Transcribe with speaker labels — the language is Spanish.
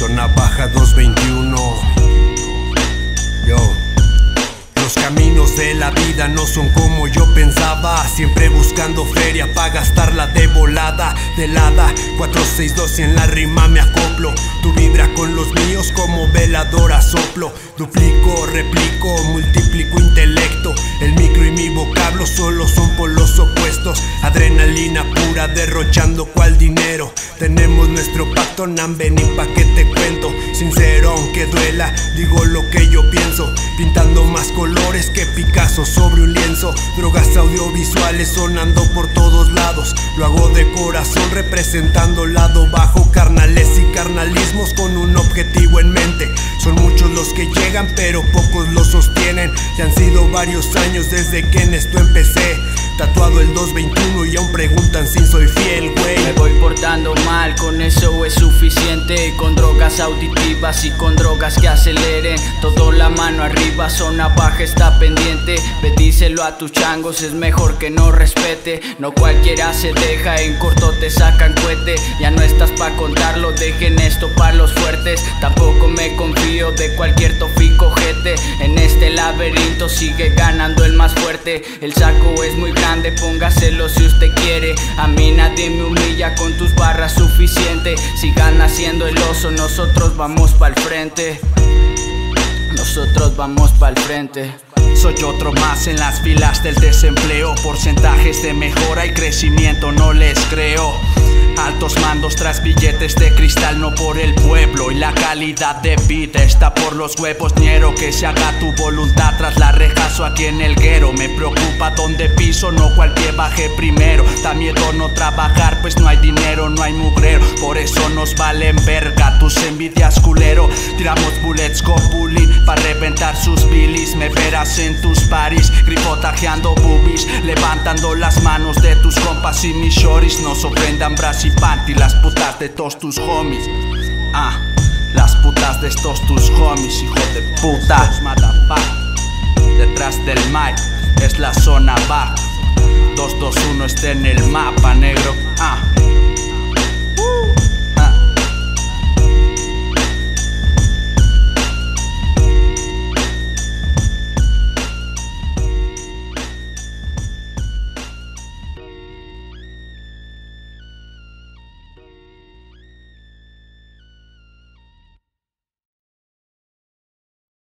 Speaker 1: Baja 221. Yo. Los caminos de la vida no son como yo pensaba. Siempre buscando feria para gastarla de volada. De lada, 462 y en la rima me acoplo. Tu vibra con los míos como veladora soplo. Duplico, replico, multiplico intelecto. El micro y mi vocablo solo son polos opuestos. Adrenalina pura derrochando cual dinero. Tenemos nuestro pacto, Nambe, ni pa' que te cuento. Sincero, aunque duela, digo lo que yo pienso. Pintando más colores que Picasso sobre un lienzo. Drogas audiovisuales sonando por todos lados. Lo hago de corazón representando lado bajo. Carnales y carnalismos con un objetivo en mente. Son muchos los que llegan, pero pocos lo sostienen. Ya han sido varios años desde que en esto empecé. Tatuado el 221 y aún preguntan si soy fiel, güey.
Speaker 2: Me voy portando mal, con eso es suficiente. Con drogas auditivas y con drogas que aceleren. Todo la mano arriba, zona baja está pendiente. Pedíselo a tus changos, es mejor que no respete. No cualquiera se deja, en corto te sacan cohete. Ya no estás pa' contarlo, dejen esto pa' los fuertes. Sigue ganando el más fuerte. El saco es muy grande, póngaselo si usted quiere. A mí nadie me humilla con tus barras suficiente. Sigan haciendo el oso, nosotros vamos pa'l frente. Nosotros vamos pa'l frente.
Speaker 3: Soy otro más en las filas del desempleo. Porcentajes de mejora y crecimiento no les creo. Altos mandos tras billetes de cristal, no por el pueblo. Y la calidad de vida está por los huevos. Niero que se haga tu voluntad tras la rejazo aquí en el guero. Me preocupa dónde piso, no cual pie baje primero. Da miedo no trabajar, pues no hay dinero, no hay mugrero. Por eso nos valen verga tus envidias culero. Tiramos bullets con bullying para reventar sus bilis. Me verás en tus paris, grifotajeando boobies. Levantando las manos de tus compas y mis shoris. Nos ofrendan bras y panty, las putas de todos tus homies. Ah, las putas de estos tus homies, hijo de puta. Detrás del mic es la zona baja. 221 está en el mapa negro. Ah.